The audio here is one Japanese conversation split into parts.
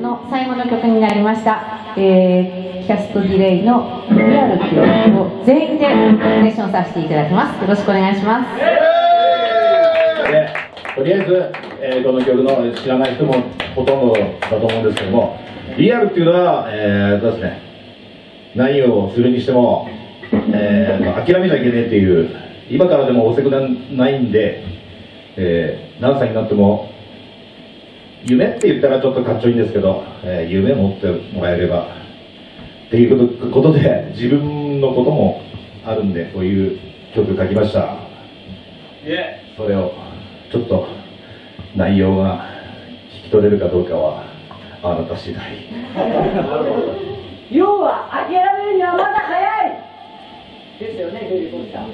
の最後の曲になりました、えーキャストディレイの「リアル」っていう曲を全員でセッションさせていただきます。よろしくお願いします。とりあえず、えーこの曲の知らない人もほとんどだと思うんですけどもリアルっていうのは、えーそうですね。何をするにしても、えー諦めちゃいけねえっていう今からでも遅くないんで、えー何歳になっても夢って言ったらちょっとかっちょいいんですけど、えー夢持ってもらえればっていうことで自分のこともあるんでこういう曲書きました。それをちょっと内容が聞き取れるかどうかはあなた次第。要は諦めるにはまだ早い。ですよねベリーコンさん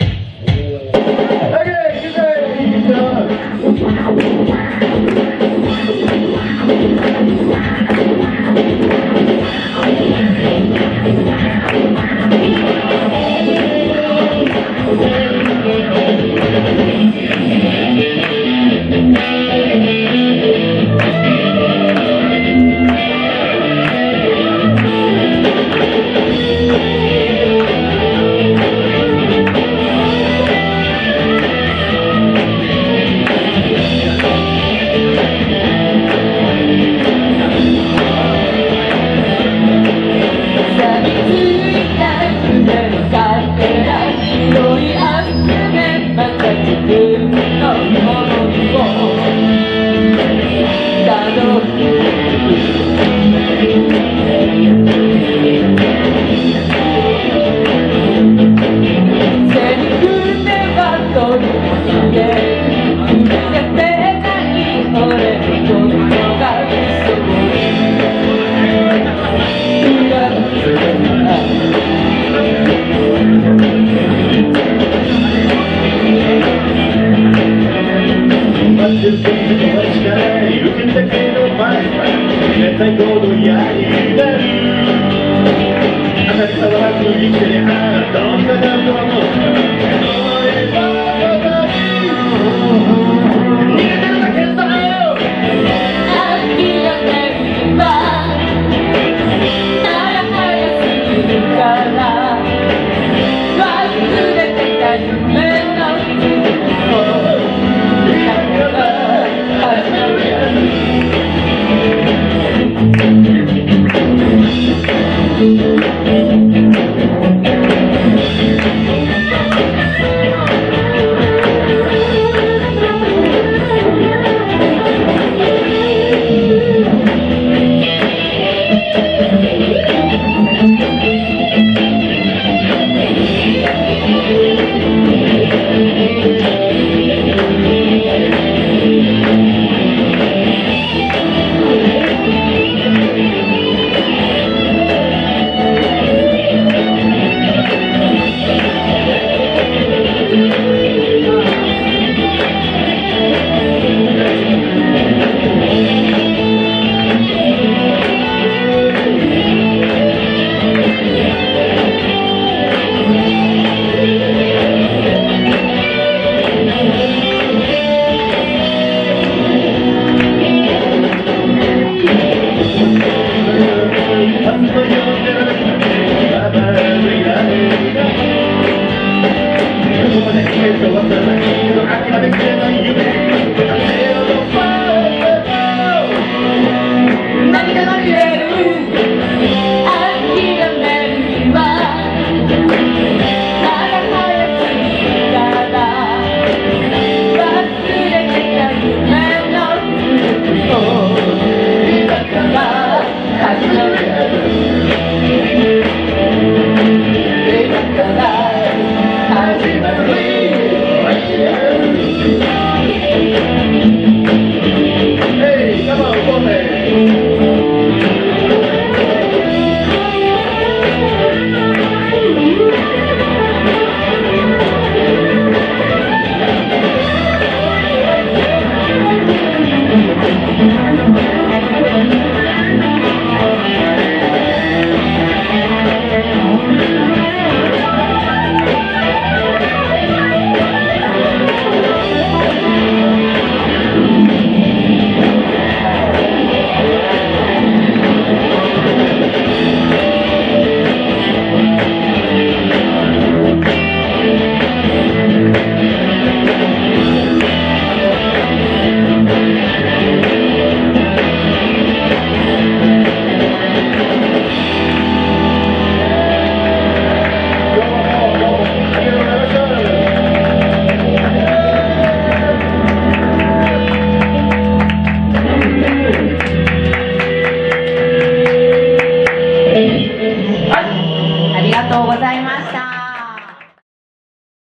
我们的音乐，我们的音乐，爱你那边的音乐。